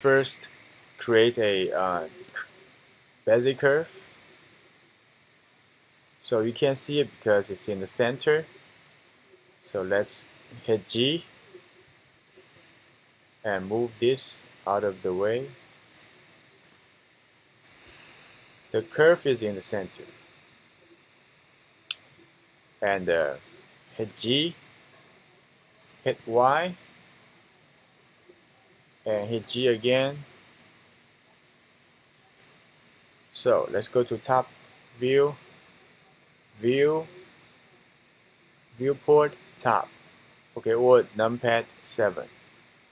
first create a uh, Bezier curve. So you can't see it because it's in the center. So let's hit G and move this out of the way. The curve is in the center. And uh, hit G hit Y and hit G again. So let's go to top view. View. Viewport top. Okay or numpad 7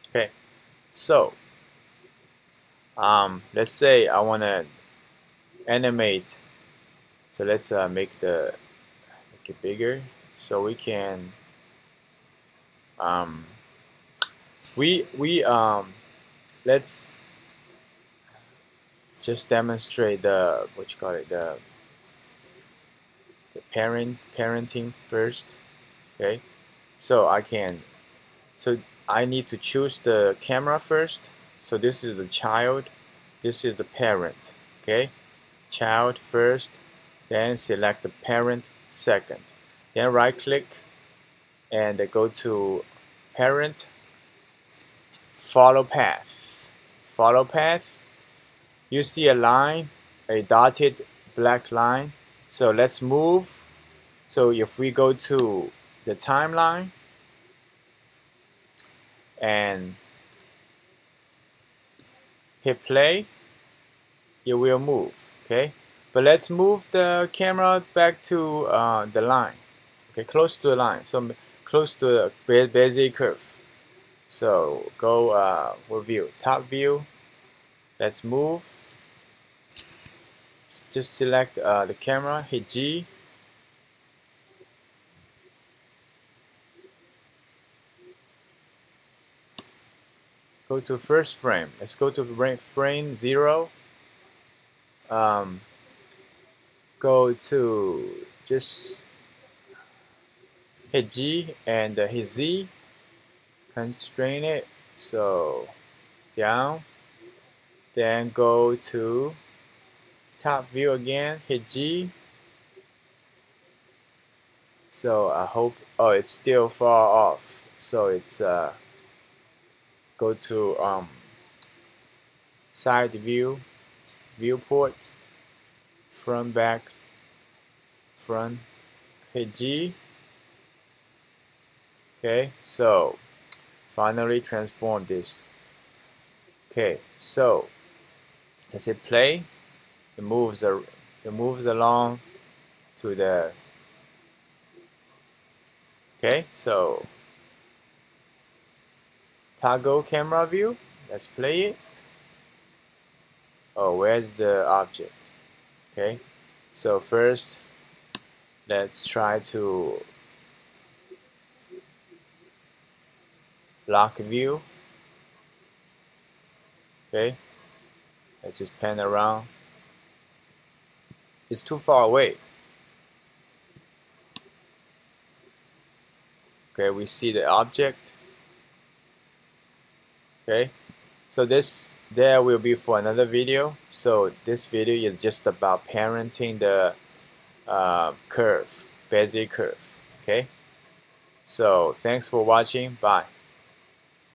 okay so um, let's say I want to animate. So let's uh, make the make it bigger. So we can um, we we um, let's just demonstrate the what you call it the the parent parenting first okay? So I can so I need to choose the camera first. So this is the child this is the parent okay? Child first then select the parent second. Then right click and go to parent follow path follow path you see a line a dotted black line. So let's move. So if we go to the timeline and hit play it will move okay? But let's move the camera back to uh, the line okay? Close to the line so close to the Bezier curve so go uh, view? Top view. Let's move. Just select uh, the camera hit G. Go to first frame. Let's go to frame 0 um, go to just hit G and uh, hit Z constrain it so down then go to top view again hit G. So I hope oh it's still far off. So it's uh, go to um, side view viewport front back front hit G. Okay so finally transform this. Okay so let's play it moves it moves along to the okay so toggle camera view let's play it. Oh where's the object? Okay so first let's try to lock view. Okay. Let's just pan around. It's too far away. Okay we see the object. Okay. So this there will be for another video. So this video is just about parenting the uh, curve Bezier curve. Okay. So thanks for watching. Bye